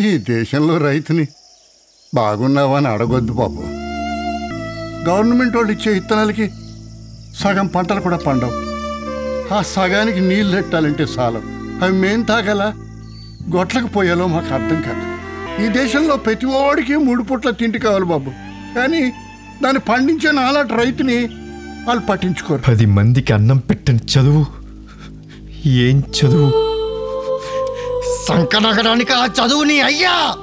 ఈ దేశంలో రైతుని బాగున్నావా అని అడగొద్దు బాబు. గవర్నమెంట్ వాళ్ళు ఇచ్చే ఇత్తనాలకి సగం పంటలు కూడా పండవు. ఆ సగానికి నీళ్ళు పెట్టాలంటే చాలు. అవి మేం తాగలా? గొట్లకు పోయాలో మాకు అర్థం కాదు. ఈ దేశంలో ప్రతి వాడికి మూడు పూట్ల తిండి కావాలి బాబు. కానీ దాన్ని పండించే నాలాంటి రైతుని వాళ్ళు పట్టించుకోరు. పది మందికి అన్నం పెట్టని చదువు? ఏం చదువు? సంకనగడానికి ఆ చదువుని అయ్యా!